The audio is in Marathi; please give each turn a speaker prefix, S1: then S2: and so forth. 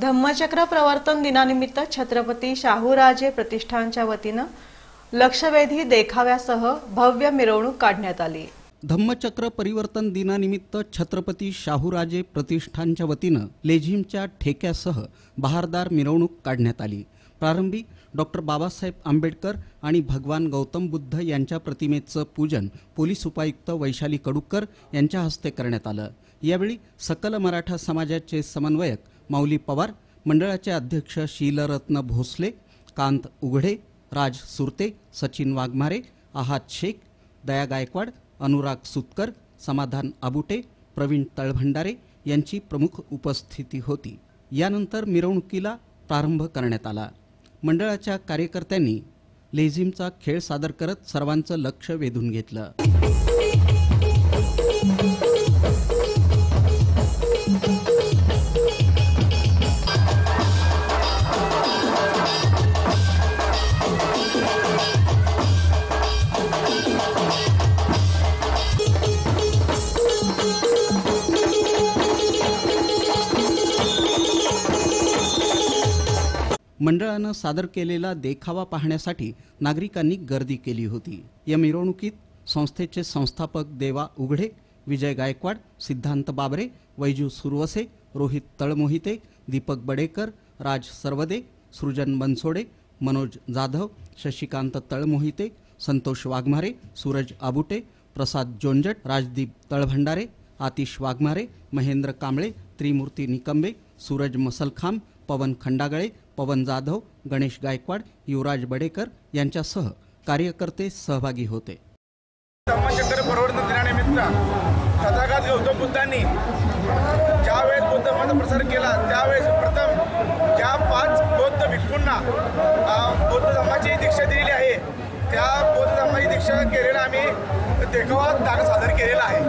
S1: धम्मचक्र प्रवर्तन दिनानिमित्त छत्रपती शाहूराजे प्रतिष्ठानच्या वतीनं लक्षवेधी देखाव्यासह भव्य मिरवणूक काढण्यात आली.
S2: धम्मचक्र परिवर्तन दिनानिमित्त छत्रपती शाहूराजे प्रतिष्ठानच्या वतीनं लेझिमच्या ठेक्यासह बहारदार मिरवणूक काढण्यात आली. प्रारंभी डॉक्टर बाबासाहेब आंबेडकर आणि भगवान गौतम बुद्ध यांच्या प्रतिमेचं पूजन पोलीस उपायुक्त वैशाली कडुकर यांच्या हस्ते करण्यात आलं. यावेळी सकल मराठा समाजाचे समन्वयक माऊली पवार मंडळाचे अध्यक्ष शीलरत्न भोसले कांत उघडे राज सुरते सचिन वाघमारे आहात शेख दया गायकवाड अनुराग सुतकर समाधान आबुटे प्रवीण तळभंडारे यांची प्रमुख उपस्थिती होती. यानंतर मिरवणुकीला प्रारंभ करण्यात आला. मंडळाच्या कार्यकर्त्यांनी लेझिमचा खेळ सादर करत सर्वांचं लक्ष वेधून घेतलं. मंडळानं सादर केलेला देखावा पाहण्यासाठी नागरिकांनी गर्दी केली होती. या मिरवणुकीत संस्थेचे संस्थापक देवा उघडे विजय गायकवाड सिद्धांत बाबरे वैजू सुरवसे रोहित तळमोहिते दीपक बडेकर राज सरवदे सृजन बनसोडे मनोज जाधव शशिकांत तळमोहिते संतोष वाघमारे सूरज आबुटे प्रसाद जोंजट राजदीप तळभंडारे आतिश वाघमारे महेंद्र कांबळे त्रिमूर्ती निकंबे सूरज मसलखांब पवन खंडागळे पवन जाधव गणेश गायकवाड युवराज बडेकर यांच्यासह कार्यकर्ते सहभागी होते.
S3: धम्मचक्र परिवर्तन दिनानिमित्त तथागत गौतम बुद्धांनी ज्यावेळेस बुद्ध मत प्रसार केला त्यावेळेस प्रथम ज्या पाच बौद्ध भिक्खूंना बौद्ध धर्माची दीक्षा दिलेली आहे त्या बौद्ध धर्माची दीक्षा केलेला आम्ही देखावा दाखल सादर केलेला आहे.